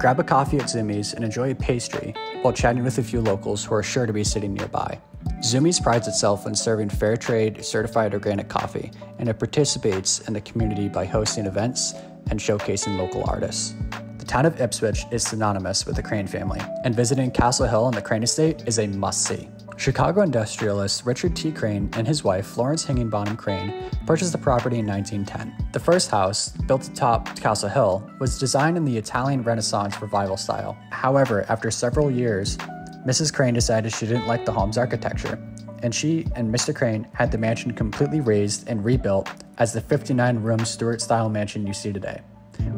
Grab a coffee at Zumi's and enjoy a pastry while chatting with a few locals who are sure to be sitting nearby. Zumi's prides itself on serving fair trade certified organic coffee, and it participates in the community by hosting events and showcasing local artists. The town of Ipswich is synonymous with the Crane family, and visiting Castle Hill and the Crane Estate is a must see. Chicago industrialist Richard T. Crane and his wife Florence Higginbottom Crane purchased the property in 1910. The first house, built atop Castle Hill, was designed in the Italian Renaissance revival style. However, after several years, Mrs. Crane decided she didn't like the home's architecture, and she and Mr. Crane had the mansion completely razed and rebuilt as the 59 room Stuart style mansion you see today.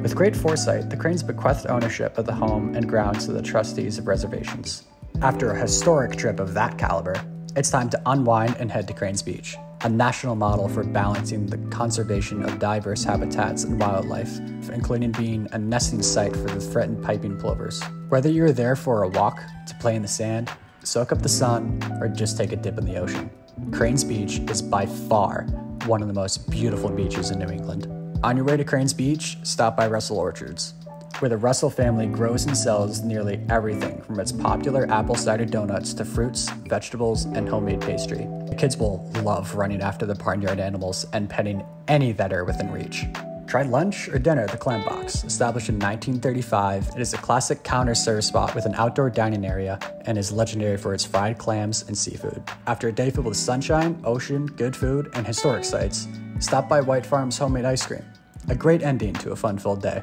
With great foresight, the Cranes bequeathed ownership of the home and grounds to the trustees of reservations. After a historic trip of that caliber, it's time to unwind and head to Cranes Beach, a national model for balancing the conservation of diverse habitats and wildlife, including being a nesting site for the threatened piping plovers. Whether you're there for a walk, to play in the sand, soak up the sun, or just take a dip in the ocean, Cranes Beach is by far one of the most beautiful beaches in New England. On your way to Cranes Beach, stop by Russell Orchards where the Russell family grows and sells nearly everything from its popular apple cider donuts to fruits, vegetables, and homemade pastry. The kids will love running after the barnyard animals and petting any that are within reach. Try lunch or dinner at the Clam Box. Established in 1935, it is a classic counter serve spot with an outdoor dining area and is legendary for its fried clams and seafood. After a day filled with sunshine, ocean, good food, and historic sites, stop by White Farm's homemade ice cream. A great ending to a fun filled day.